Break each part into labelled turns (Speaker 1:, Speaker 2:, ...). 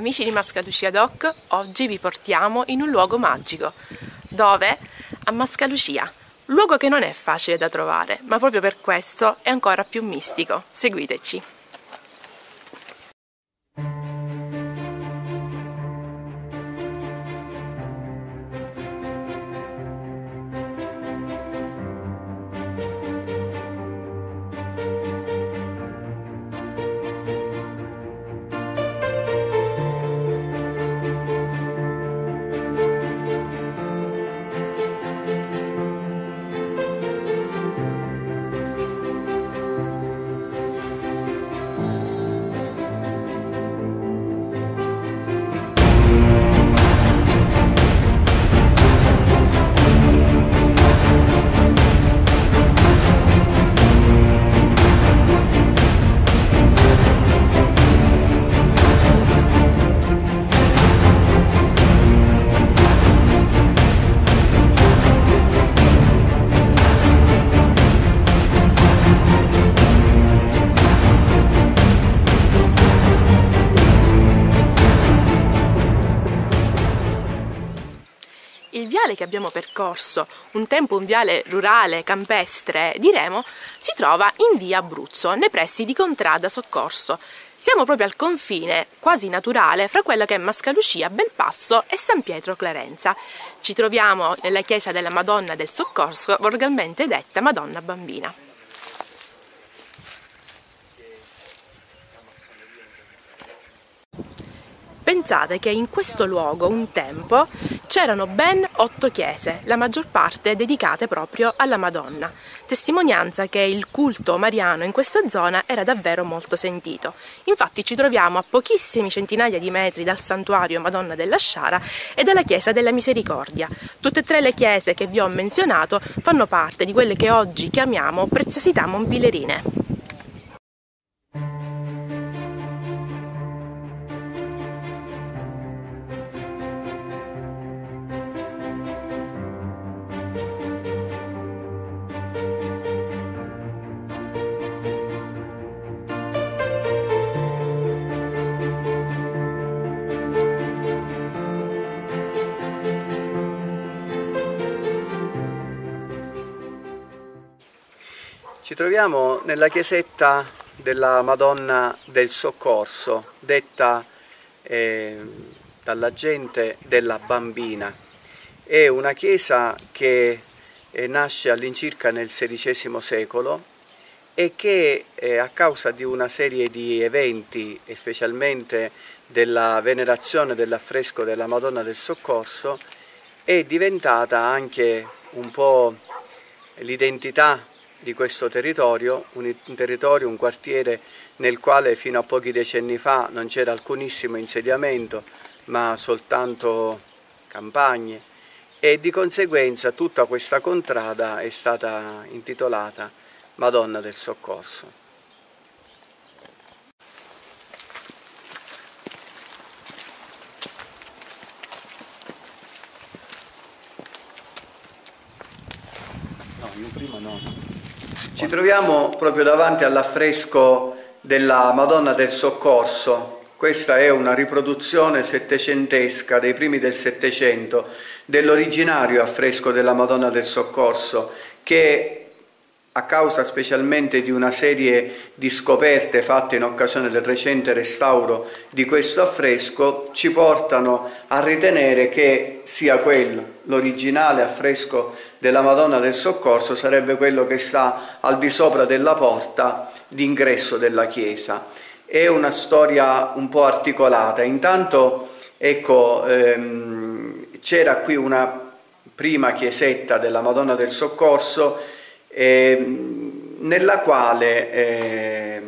Speaker 1: Amici di Mascalucia Doc, oggi vi portiamo in un luogo magico. Dove? A Mascalucia. Luogo che non è facile da trovare, ma proprio per questo è ancora più mistico. Seguiteci. Viale che abbiamo percorso, un tempo un viale rurale, campestre di Remo, si trova in via Abruzzo, nei pressi di Contrada Soccorso. Siamo proprio al confine, quasi naturale, fra quella che è Mascalucia, Belpasso e San Pietro Clarenza. Ci troviamo nella chiesa della Madonna del Soccorso, volgarmente detta Madonna Bambina. Pensate che in questo luogo un tempo c'erano ben otto chiese, la maggior parte dedicate proprio alla Madonna, testimonianza che il culto mariano in questa zona era davvero molto sentito. Infatti ci troviamo a pochissimi centinaia di metri dal santuario Madonna della Sciara e dalla chiesa della Misericordia. Tutte e tre le chiese che vi ho menzionato fanno parte di quelle che oggi chiamiamo preziosità montpillerine.
Speaker 2: Ci troviamo nella chiesetta della Madonna del Soccorso, detta eh, dalla gente della Bambina. È una chiesa che eh, nasce all'incirca nel XVI secolo e che eh, a causa di una serie di eventi, specialmente della venerazione dell'affresco della Madonna del Soccorso, è diventata anche un po' l'identità di questo territorio, un, territorio, un quartiere nel quale fino a pochi decenni fa non c'era alcunissimo insediamento, ma soltanto campagne e di conseguenza tutta questa contrada è stata intitolata Madonna del Soccorso. No, io prima no. Ci troviamo proprio davanti all'affresco della Madonna del Soccorso. Questa è una riproduzione settecentesca dei primi del Settecento dell'originario affresco della Madonna del Soccorso che a causa specialmente di una serie di scoperte fatte in occasione del recente restauro di questo affresco, ci portano a ritenere che sia quello, l'originale affresco della Madonna del Soccorso, sarebbe quello che sta al di sopra della porta d'ingresso della chiesa. È una storia un po' articolata. Intanto, ecco, ehm, c'era qui una prima chiesetta della Madonna del Soccorso nella quale eh,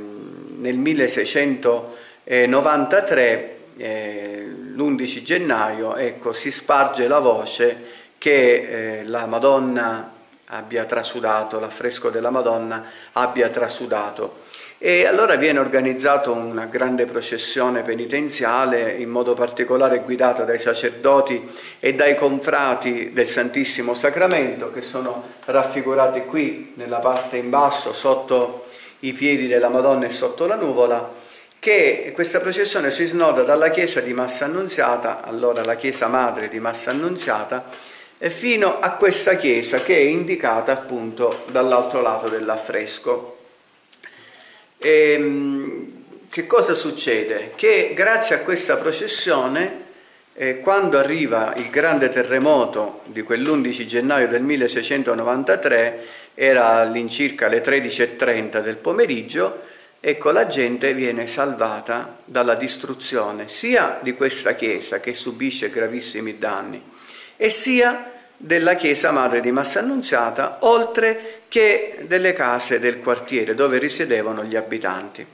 Speaker 2: nel 1693, eh, l'11 gennaio, ecco, si sparge la voce che eh, la Madonna abbia trasudato, l'affresco della Madonna abbia trasudato. E allora viene organizzata una grande processione penitenziale, in modo particolare guidata dai sacerdoti e dai confrati del Santissimo Sacramento, che sono raffigurati qui nella parte in basso, sotto i piedi della Madonna e sotto la nuvola, che questa processione si snoda dalla chiesa di Massa Annunziata, allora la chiesa madre di Massa Annunziata, fino a questa chiesa che è indicata appunto dall'altro lato dell'affresco. E, ehm, che cosa succede? Che grazie a questa processione, eh, quando arriva il grande terremoto di quell'11 gennaio del 1693, era all'incirca le 13.30 del pomeriggio, ecco la gente viene salvata dalla distruzione sia di questa chiesa che subisce gravissimi danni e sia della chiesa madre di Massa Annunziata, oltre che delle case del quartiere dove risiedevano gli abitanti.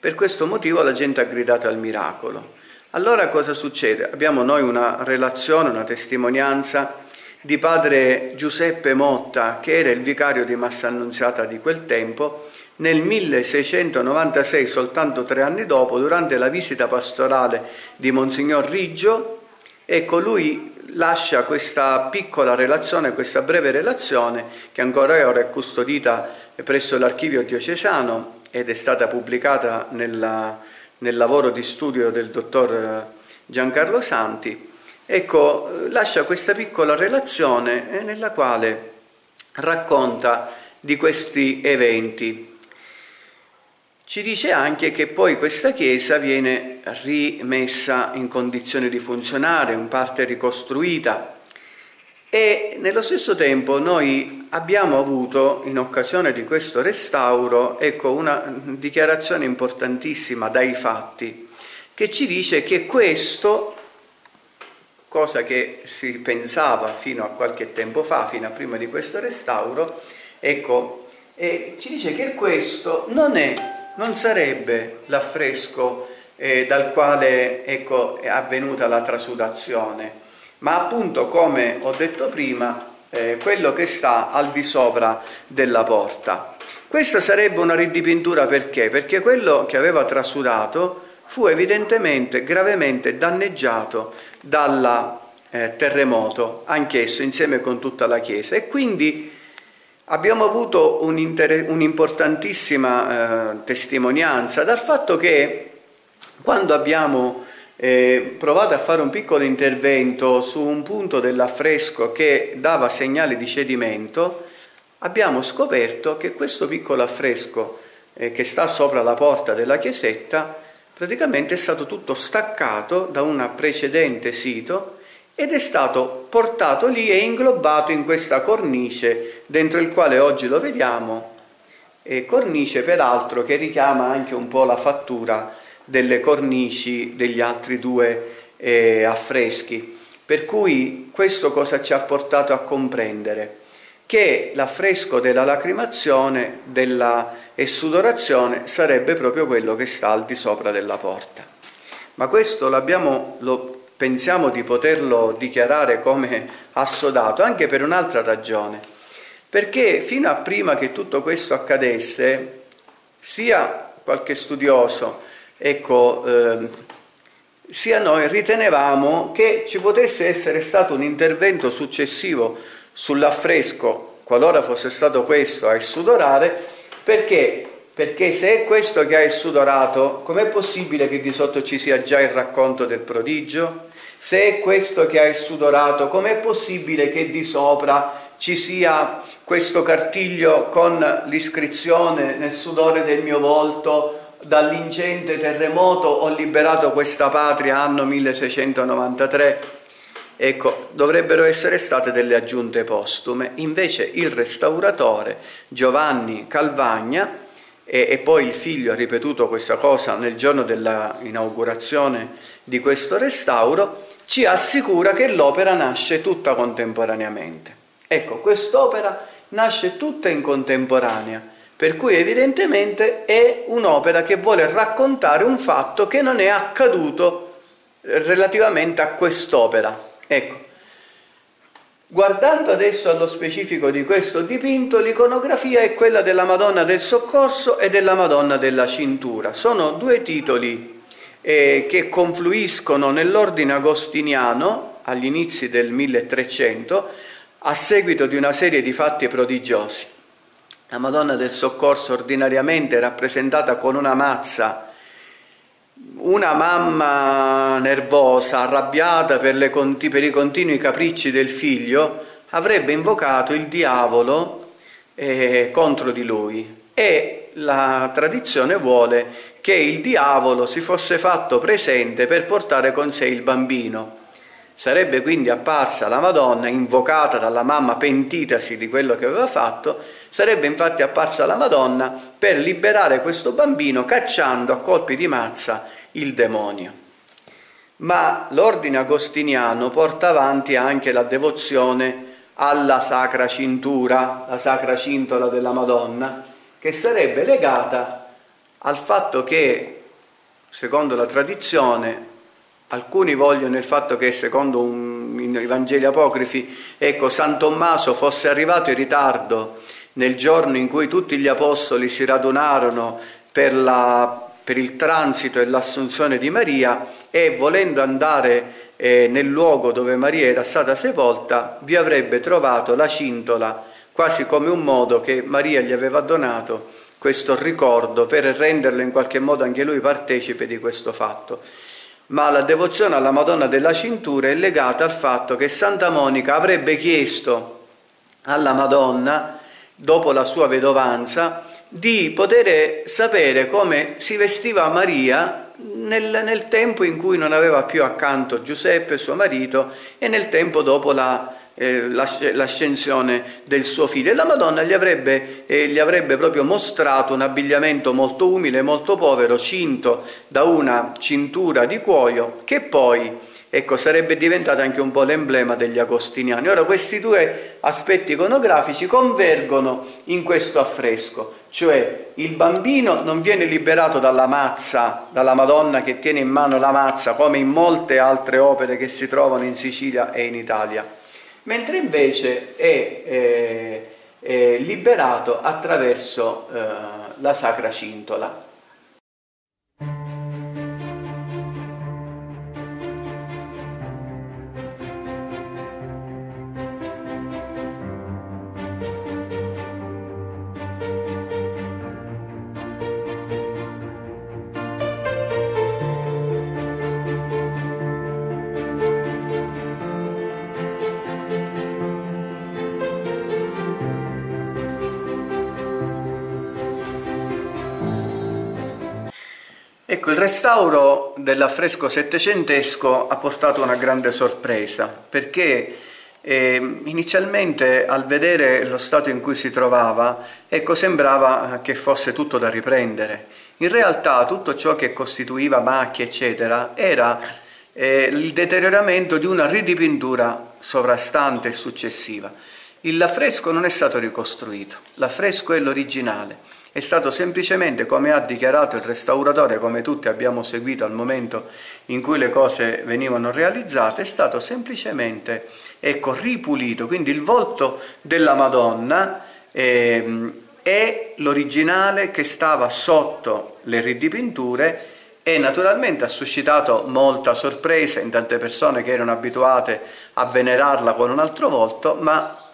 Speaker 2: Per questo motivo la gente ha gridato al miracolo. Allora cosa succede? Abbiamo noi una relazione, una testimonianza di padre Giuseppe Motta, che era il vicario di Massa Annunziata di quel tempo, nel 1696, soltanto tre anni dopo, durante la visita pastorale di Monsignor Riggio, ecco lui lascia questa piccola relazione, questa breve relazione, che ancora ora è custodita presso l'archivio diocesano ed è stata pubblicata nella, nel lavoro di studio del dottor Giancarlo Santi, ecco, lascia questa piccola relazione eh, nella quale racconta di questi eventi ci dice anche che poi questa chiesa viene rimessa in condizione di funzionare, in parte ricostruita. E nello stesso tempo noi abbiamo avuto in occasione di questo restauro ecco, una dichiarazione importantissima dai fatti che ci dice che questo, cosa che si pensava fino a qualche tempo fa, fino a prima di questo restauro, ecco, eh, ci dice che questo non è non sarebbe l'affresco eh, dal quale ecco, è avvenuta la trasudazione, ma appunto, come ho detto prima, eh, quello che sta al di sopra della porta. Questa sarebbe una ridipintura perché? Perché quello che aveva trasudato fu evidentemente gravemente danneggiato dal eh, terremoto, anch'esso insieme con tutta la chiesa e quindi Abbiamo avuto un'importantissima eh, testimonianza dal fatto che quando abbiamo eh, provato a fare un piccolo intervento su un punto dell'affresco che dava segnali di cedimento, abbiamo scoperto che questo piccolo affresco eh, che sta sopra la porta della chiesetta praticamente è stato tutto staccato da un precedente sito ed è stato portato lì e inglobato in questa cornice dentro il quale oggi lo vediamo, e cornice peraltro che richiama anche un po' la fattura delle cornici degli altri due eh, affreschi. Per cui questo cosa ci ha portato a comprendere? Che l'affresco della lacrimazione, della essudorazione sarebbe proprio quello che sta al di sopra della porta. Ma questo l'abbiamo, lo pensiamo di poterlo dichiarare come assodato anche per un'altra ragione, perché fino a prima che tutto questo accadesse, sia qualche studioso, ecco, eh, sia noi ritenevamo che ci potesse essere stato un intervento successivo sull'affresco, qualora fosse stato questo a esudorare, perché perché se è questo che ha essudorato, com'è possibile che di sotto ci sia già il racconto del prodigio? Se è questo che hai sudorato, com'è possibile che di sopra ci sia questo cartiglio con l'iscrizione nel sudore del mio volto dall'ingente terremoto ho liberato questa patria anno 1693? Ecco, dovrebbero essere state delle aggiunte postume. Invece il restauratore Giovanni Calvagna e, e poi il figlio ha ripetuto questa cosa nel giorno dell'inaugurazione di questo restauro, ci assicura che l'opera nasce tutta contemporaneamente. Ecco, quest'opera nasce tutta in contemporanea, per cui evidentemente è un'opera che vuole raccontare un fatto che non è accaduto relativamente a quest'opera. Ecco, Guardando adesso allo specifico di questo dipinto, l'iconografia è quella della Madonna del Soccorso e della Madonna della Cintura. Sono due titoli eh, che confluiscono nell'ordine agostiniano agli inizi del 1300 a seguito di una serie di fatti prodigiosi. La Madonna del Soccorso ordinariamente è rappresentata con una mazza una mamma nervosa, arrabbiata per, conti, per, i continui capricci del figlio, avrebbe invocato il diavolo eh, contro di lui e la tradizione vuole che il diavolo si fosse fatto presente per portare con sé il bambino. Sarebbe quindi apparsa la Madonna, invocata dalla mamma pentitasi di quello che aveva fatto, sarebbe infatti apparsa la Madonna per liberare questo bambino cacciando a colpi di mazza il demonio. Ma l'ordine agostiniano porta avanti anche la devozione alla sacra cintura, la sacra cintola della Madonna, che sarebbe legata al fatto che, secondo la tradizione, Alcuni vogliono il fatto che secondo i Vangeli apocrifi, ecco, San Tommaso fosse arrivato in ritardo nel giorno in cui tutti gli apostoli si radunarono per, la, per il transito e l'assunzione di Maria e volendo andare eh, nel luogo dove Maria era stata sepolta, vi avrebbe trovato la cintola, quasi come un modo che Maria gli aveva donato questo ricordo per renderlo in qualche modo anche lui partecipe di questo fatto. Ma la devozione alla Madonna della Cintura è legata al fatto che Santa Monica avrebbe chiesto alla Madonna, dopo la sua vedovanza, di poter sapere come si vestiva Maria nel, nel tempo in cui non aveva più accanto Giuseppe, suo marito, e nel tempo dopo la eh, l'ascensione del suo figlio e la Madonna gli avrebbe, eh, gli avrebbe proprio mostrato un abbigliamento molto umile, molto povero, cinto da una cintura di cuoio che poi ecco, sarebbe diventata anche un po' l'emblema degli agostiniani. Ora questi due aspetti iconografici convergono in questo affresco, cioè il bambino non viene liberato dalla mazza, dalla Madonna che tiene in mano la mazza, come in molte altre opere che si trovano in Sicilia e in Italia mentre invece è, è, è liberato attraverso eh, la sacra cintola. Ecco, il restauro dell'affresco settecentesco ha portato una grande sorpresa perché eh, inizialmente al vedere lo stato in cui si trovava, ecco, sembrava che fosse tutto da riprendere. In realtà tutto ciò che costituiva macchie, eccetera, era eh, il deterioramento di una ridipintura sovrastante e successiva. L'affresco non è stato ricostruito, l'affresco è l'originale è stato semplicemente, come ha dichiarato il restauratore, come tutti abbiamo seguito al momento in cui le cose venivano realizzate, è stato semplicemente ecco, ripulito, quindi il volto della Madonna eh, è l'originale che stava sotto le ridipinture e naturalmente ha suscitato molta sorpresa in tante persone che erano abituate a venerarla con un altro volto, ma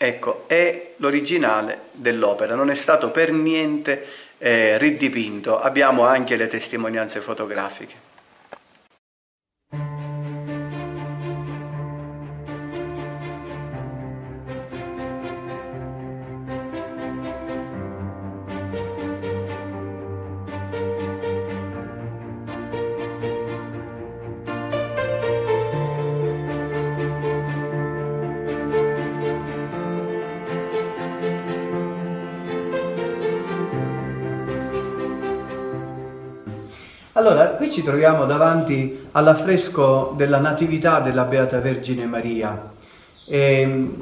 Speaker 2: Ecco, è l'originale dell'opera, non è stato per niente eh, ridipinto, abbiamo anche le testimonianze fotografiche. Allora, qui ci troviamo davanti all'affresco della Natività della Beata Vergine Maria. E, ehm,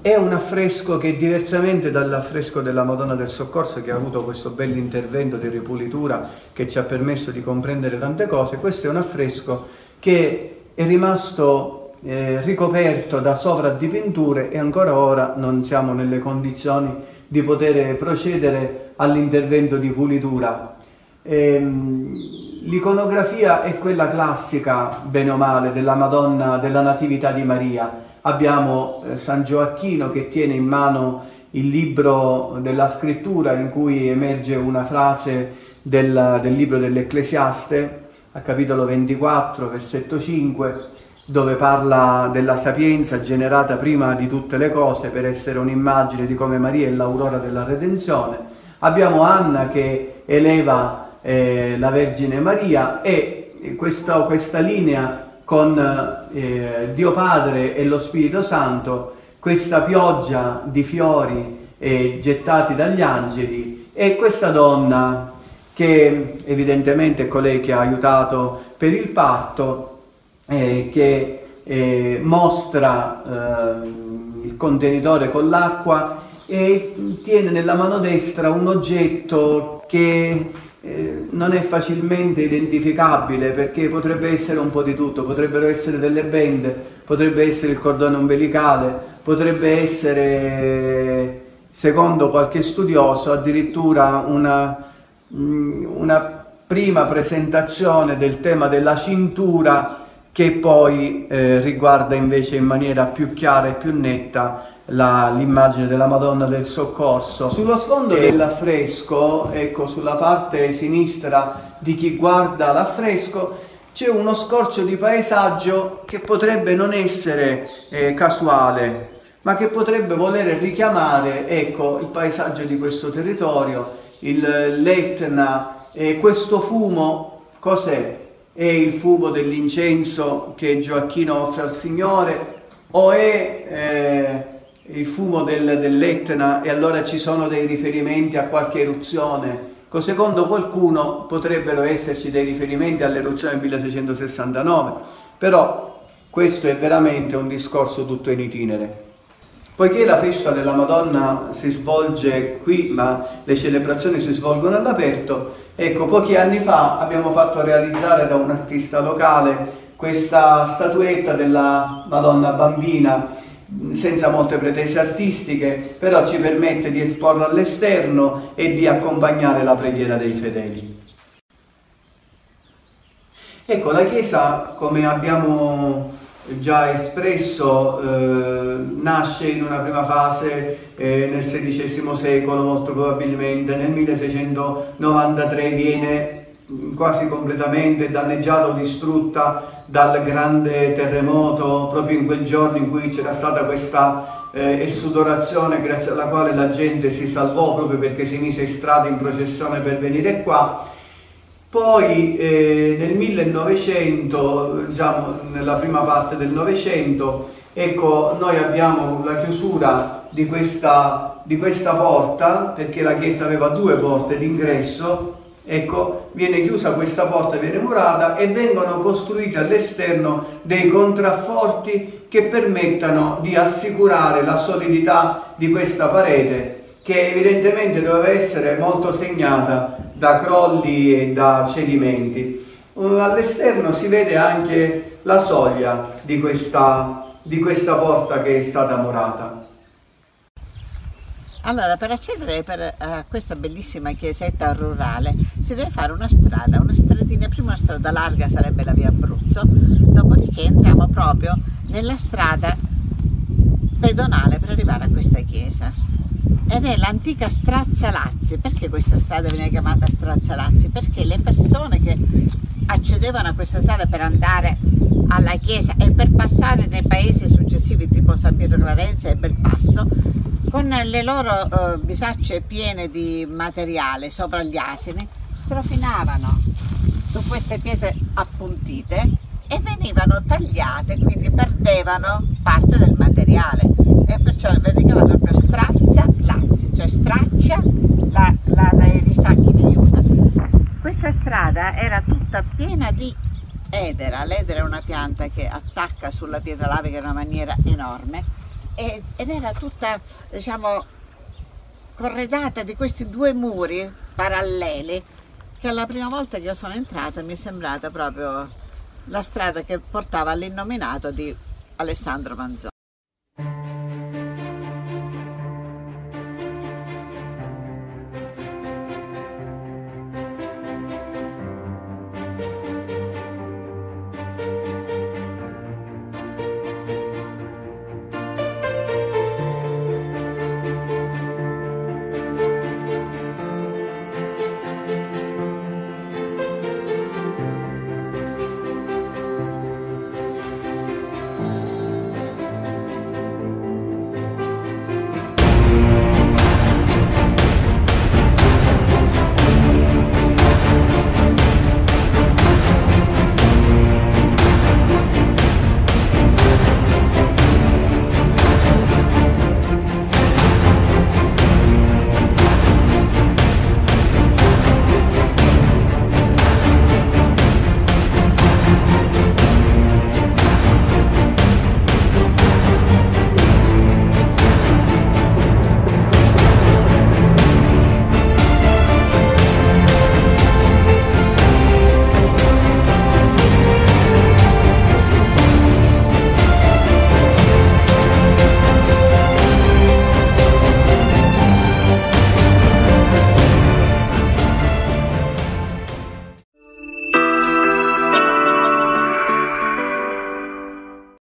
Speaker 2: è un affresco che diversamente dall'affresco della Madonna del Soccorso che ha avuto questo bell'intervento di ripulitura che ci ha permesso di comprendere tante cose, questo è un affresco che è rimasto eh, ricoperto da sovraddipinture e ancora ora non siamo nelle condizioni di poter procedere all'intervento di pulitura Ehm, l'iconografia è quella classica, bene o male, della Madonna della Natività di Maria. Abbiamo eh, San Gioacchino che tiene in mano il libro della scrittura in cui emerge una frase del, del libro dell'Ecclesiaste a capitolo 24, versetto 5, dove parla della sapienza generata prima di tutte le cose per essere un'immagine di come Maria è l'aurora della redenzione. Abbiamo Anna che eleva eh, la Vergine Maria e questa, questa linea con eh, Dio Padre e lo Spirito Santo, questa pioggia di fiori eh, gettati dagli angeli e questa donna che evidentemente è colei che ha aiutato per il parto eh, che eh, mostra eh, il contenitore con l'acqua e tiene nella mano destra un oggetto che eh, non è facilmente identificabile perché potrebbe essere un po' di tutto, potrebbero essere delle bende, potrebbe essere il cordone ombelicale, potrebbe essere, secondo qualche studioso, addirittura una, mm, una prima presentazione del tema della cintura che poi eh, riguarda invece in maniera più chiara e più netta l'immagine della Madonna del Soccorso. Sullo sfondo e... dell'affresco, ecco sulla parte sinistra di chi guarda l'affresco, c'è uno scorcio di paesaggio che potrebbe non essere eh, casuale, ma che potrebbe voler richiamare ecco, il paesaggio di questo territorio, l'Etna, eh, questo fumo, cos'è? È il fumo dell'incenso che Gioacchino offre al Signore o è eh, il fumo del, dell'Etna e allora ci sono dei riferimenti a qualche eruzione? Secondo qualcuno potrebbero esserci dei riferimenti all'eruzione del 1669, però questo è veramente un discorso tutto in itinere. Poiché la festa della Madonna si svolge qui, ma le celebrazioni si svolgono all'aperto, ecco, pochi anni fa abbiamo fatto realizzare da un artista locale questa statuetta della Madonna Bambina senza molte pretese artistiche, però ci permette di esporla all'esterno e di accompagnare la preghiera dei fedeli. Ecco, la Chiesa, come abbiamo già espresso eh, nasce in una prima fase eh, nel XVI secolo molto probabilmente, nel 1693 viene quasi completamente danneggiata o distrutta dal grande terremoto proprio in quel giorno in cui c'era stata questa eh, essudorazione grazie alla quale la gente si salvò proprio perché si mise in strada in processione per venire qua. Poi eh, nel 1900, diciamo nella prima parte del Novecento, ecco, noi abbiamo la chiusura di questa, di questa porta, perché la chiesa aveva due porte d'ingresso, ecco, viene chiusa questa porta, viene murata e vengono costruiti all'esterno dei contrafforti che permettano di assicurare la solidità di questa parete che evidentemente doveva essere molto segnata da crolli e da cedimenti. All'esterno si vede anche la soglia di questa, di questa porta che è stata murata.
Speaker 3: Allora, per accedere per, a questa bellissima chiesetta rurale si deve fare una strada, una stradina, prima una strada larga sarebbe la via Abruzzo, dopodiché entriamo proprio nella strada pedonale per arrivare a questa chiesa ed è l'antica Strazzalazzi. Perché questa strada viene chiamata Strazzalazzi? Perché le persone che accedevano a questa strada per andare alla chiesa e per passare nei paesi successivi tipo San Pietro Clarenza e Belpasso con le loro eh, bisacce piene di materiale sopra gli asini strofinavano su queste pietre appuntite e venivano tagliate quindi perdevano parte del materiale. E perciò venivano proprio strazza lazzi, cioè straccia la, la, i sacchi di aiuto. Questa strada era tutta piena di edera, l'edera è una pianta che attacca sulla pietra lavica in una maniera enorme ed era tutta diciamo corredata di questi due muri paralleli che alla prima volta che io sono entrata mi è sembrata proprio la strada che portava all'innominato di Alessandro Manzoni.